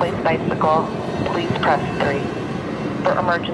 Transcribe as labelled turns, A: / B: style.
A: Please bicycle, please press 3. For emergency